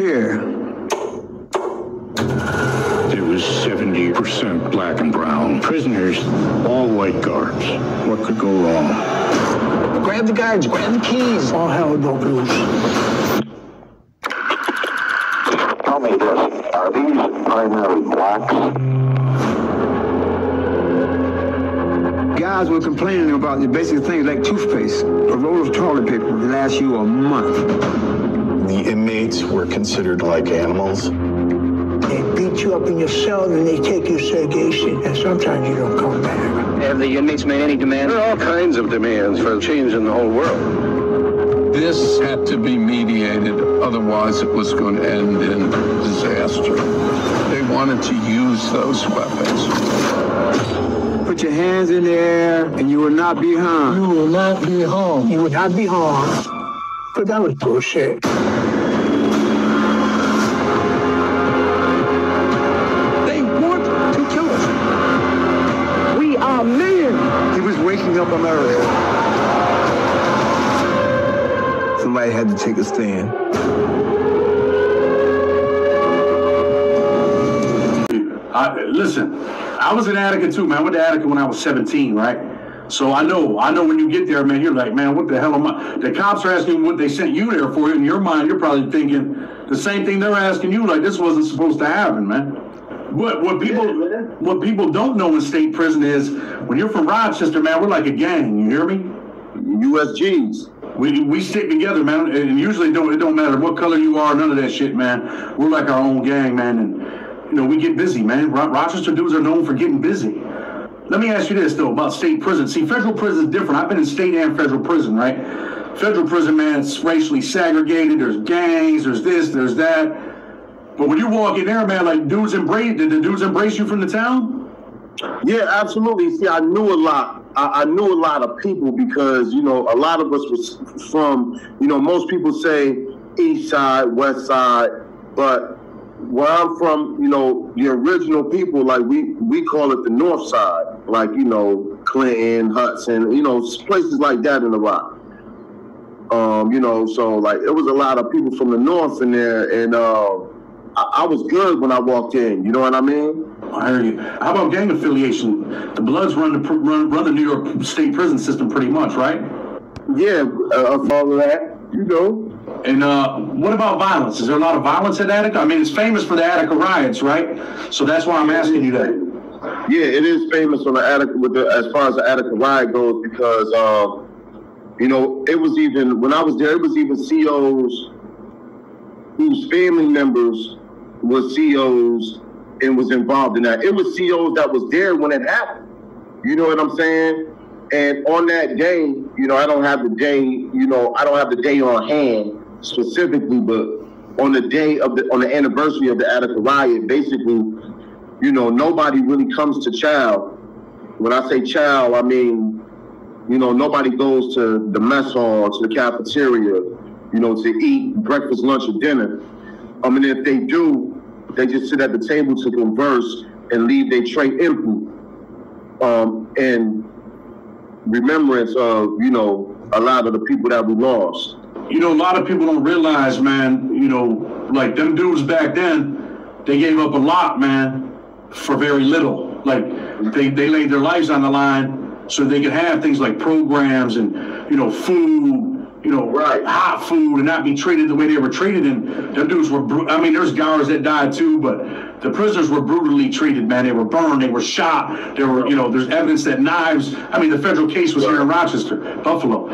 chair. It was 70% black and brown. Prisoners, all white guards. What could go wrong? Grab the guards, grab the keys. All hell broke loose. Tell me this, are these primarily blacks? Guys were complaining about the basic things like toothpaste. A roll of toilet paper would last you a month. The inmates were considered like animals. They beat you up in your cell, and they take your segregation, and sometimes you don't come back. Have the inmates made any demands? There are all kinds of demands for change in the whole world. This had to be mediated, otherwise it was going to end in disaster. They wanted to use those weapons. Put your hands in the air, and you will not be harmed. You will not be harmed. You will not be harmed. But that was bullshit. Waking up America. Somebody had to take a stand. I, listen, I was in Attica too, man. I went to Attica when I was 17, right? So I know, I know when you get there, man, you're like, man, what the hell am I? The cops are asking what they sent you there for. In your mind, you're probably thinking the same thing they're asking you, like this wasn't supposed to happen, man. What what people what people don't know in state prison is when you're from Rochester, man, we're like a gang. You hear me? USGs. We, we stick together, man, and usually don't it don't matter what color you are, none of that shit, man. We're like our own gang, man, and you know we get busy, man. Ro- Rochester dudes are known for getting busy. Let me ask you this though about state prison. See, federal prison is different. I've been in state and federal prison, right? Federal prison, man, it's racially segregated. There's gangs. There's this. There's that. But when you walk in there, man, like dudes embrace. Did the dudes embrace you from the town? Yeah, absolutely. See, I knew a lot. I, I knew a lot of people because you know a lot of us was from you know most people say east side, west side, but where I'm from, you know, the original people like we we call it the north side, like you know Clinton, Hudson, you know places like that in the rock. Um, you know, so like it was a lot of people from the north in there, and uh, I, I was good when I walked in. You know what I mean? I hear you. How about gang affiliation? The Bloods run the pr- run, run the New York State prison system pretty much, right? Yeah, uh, I follow that. You know. And uh, what about violence? Is there a lot of violence at Attica? I mean, it's famous for the Attica riots, right? So that's why I'm asking you that. Yeah, it is famous on the Attica with the, as far as the Attica riot goes because um, you know it was even when I was there, it was even COs whose family members were COs and was involved in that. It was COs that was there when it happened. You know what I'm saying? And on that day, you know, I don't have the day, you know, I don't have the day on hand specifically, but on the day of the on the anniversary of the Attica riot, basically, you know, nobody really comes to chow. When I say chow, I mean, you know, nobody goes to the mess hall, to the cafeteria, you know, to eat breakfast, lunch, or dinner. I mean, if they do, they just sit at the table to converse and leave their tray empty. Um, remembrance of, you know, a lot of the people that we lost. You know, a lot of people don't realize, man. You know, like them dudes back then, they gave up a lot, man, for very little. Like they they laid their lives on the line so they could have things like programs and you know food. You know, Right. hot food and not be treated the way they were treated. And them dudes were, bru- I mean, there's guards that died too, but the prisoners were brutally treated, man. They were burned, they were shot. There were, you know, there's evidence that knives, I mean, the federal case was here in Rochester, Buffalo.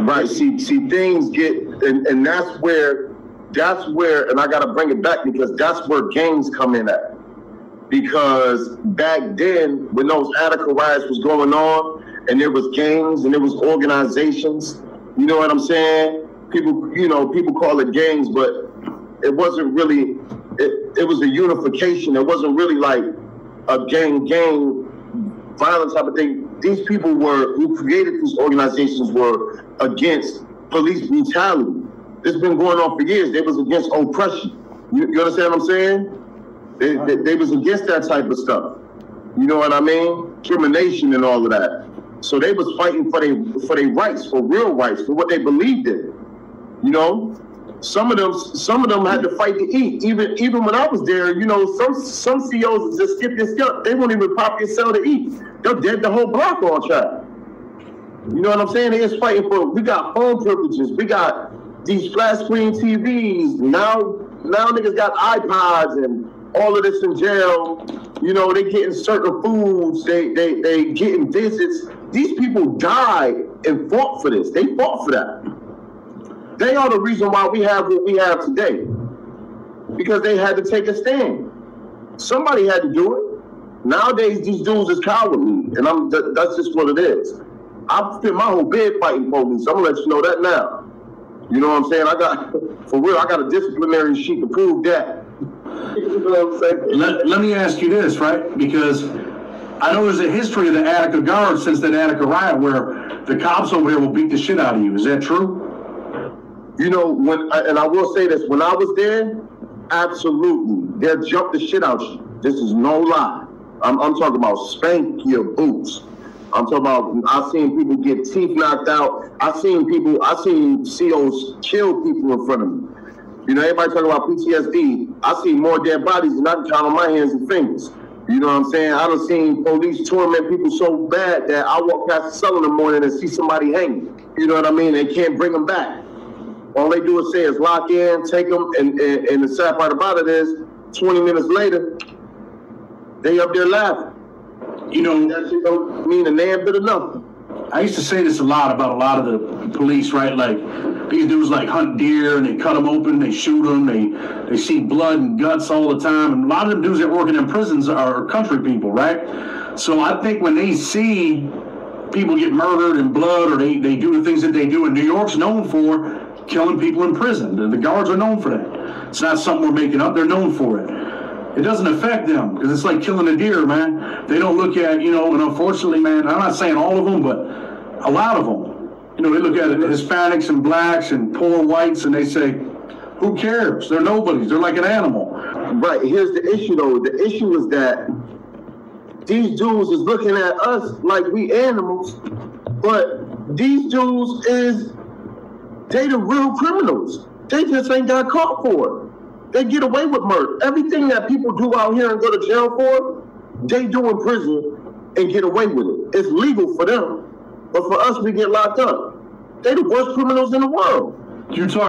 Right. See, see, things get, and, and that's where, that's where, and I got to bring it back because that's where gangs come in at. Because back then, when those Attica riots was going on, and there was gangs and there was organizations, you know what I'm saying? People, you know, people call it gangs, but it wasn't really. It, it was a unification. It wasn't really like a gang, gang violence type of thing. These people were who created these organizations were against police brutality. It's been going on for years. They was against oppression. You, you understand what I'm saying? They, they, they was against that type of stuff. You know what I mean? Discrimination and all of that. So they was fighting for their for their rights, for real rights, for what they believed in. You know? some of them, some of them had to fight to eat. Even even when I was there, you know, some some COs just skip your step. They won't even pop your cell to eat. They're dead the whole block on track. You know what I'm saying? They is fighting for. We got phone privileges. We got these flat screen TVs. Now now niggas got iPods and all of this in jail. You know, they getting certain foods. They they they getting visits. These people died and fought for this. They fought for that. They are the reason why we have what we have today. Because they had to take a stand. Somebody had to do it. Nowadays, these dudes is cowardly, and I'm that's just what it is. I spent my whole bed fighting police. I'm gonna let you know that now. You know what I'm saying? I got for real. I got a disciplinary sheet to prove that. you know what I'm saying? Let, let me ask you this, right? Because I know there's a history of the Attica Guard since that Attica riot where the cops over there will beat the shit out of you. Is that true? You know, when and I will say this, when I was there, absolutely, they'll jump the shit out you. This is no lie. I'm, I'm talking about spank your boots. I'm talking about I've seen people get teeth knocked out. I've seen people, I've seen COs kill people in front of me. You know, everybody talking about PTSD. I see more dead bodies than I can count on my hands and fingers. You know what I'm saying? I've seen police torment people so bad that I walk past the cell in the morning and see somebody hanging. You know what I mean? They can't bring them back. All they do is say is lock in, take them, and, and, and the sad part about it is 20 minutes later, they up there laughing. You know, That shit don't mean a damn bit of nothing. I used to say this a lot about a lot of the police, right? Like these dudes like hunt deer and they cut them open, they shoot them, they they see blood and guts all the time. And a lot of them dudes that working in prisons are country people, right? So I think when they see people get murdered and blood or they, they do the things that they do, and New York's known for killing people in prison. The, the guards are known for that. It's not something we're making up. They're known for it. It doesn't affect them because it's like killing a deer, man. They don't look at, you know, and unfortunately, man, I'm not saying all of them, but a lot of them. You know, they look at it, Hispanics and blacks and poor whites and they say, who cares? They're nobodies. They're like an animal. Right. Here's the issue, though. The issue is that these dudes is looking at us like we animals, but these dudes is they the real criminals. They just ain't got caught for it. They get away with murder. Everything that people do out here and go to jail for, they do in prison and get away with it. It's legal for them, but for us, we get locked up. They the worst criminals in the world. You talk.